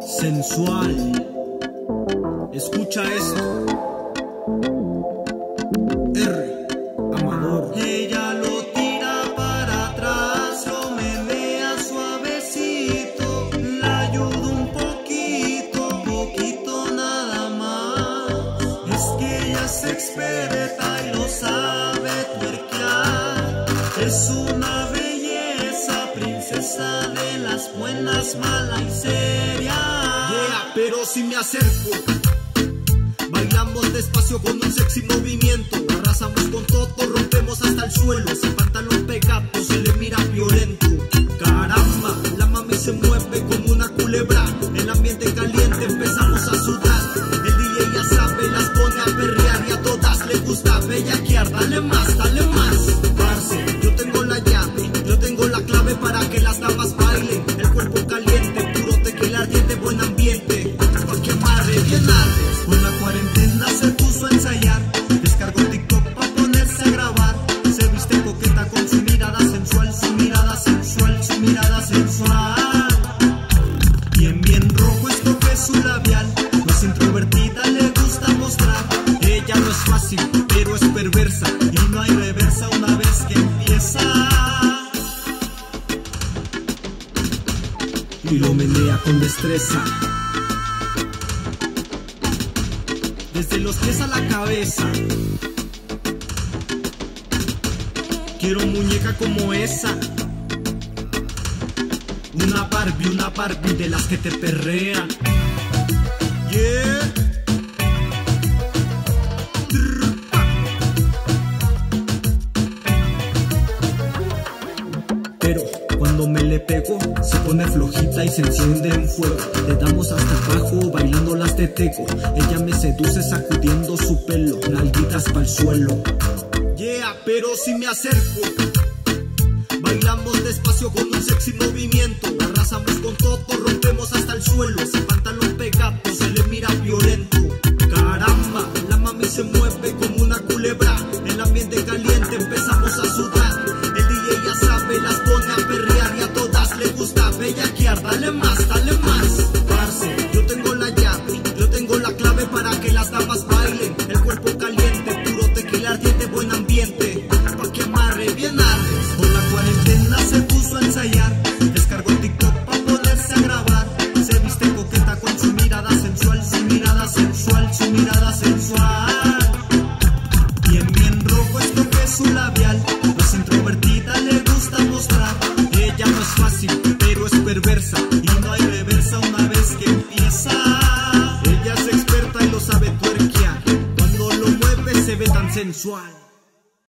sensual. Escucha esto. De las buenas, mala y seria. Yeah, pero si me acerco. Bailamos despacio con un sexy movimiento. Arrasamos con todo, rompemos hasta el suelo. Ese pantalón pegado se le mira violento. Caramba, la mami se mueve como una culebra. El ambiente caliente, empezamos a sudar. El DJ ya sabe, las pone a perrear y a todas les gusta bellaquear. Dale más, dale más. El cuerpo caliente, puro tequila ardiente, buen ambiente. Pa' que amarre bien. Con la cuarentena se puso a ensayar, descargó TikTok para ponerse a grabar. Se viste coqueta con su mirada sensual, su mirada sensual, su mirada sensual. Bien, bien rojo esto que su labial, no introvertida, le gusta mostrar. Ella no es fácil, pero es Y lo menea con destreza. Desde los pies a la cabeza. Quiero muñeca como esa. Una Barbie, una Barbie de las que te perrean. Yeah. Cuando me le pego, se pone flojita y se enciende en fuego. Le damos hasta abajo, bailando las de teco. Ella me seduce sacudiendo su pelo, nalguitas para el suelo. Yeah, pero si me acerco, bailamos despacio con un sexy movimiento. Arrasamos con todo, rompemos hasta el suelo. Ese pantalón pegado se le mira violento. Caramba, la mami se mueve como sensual.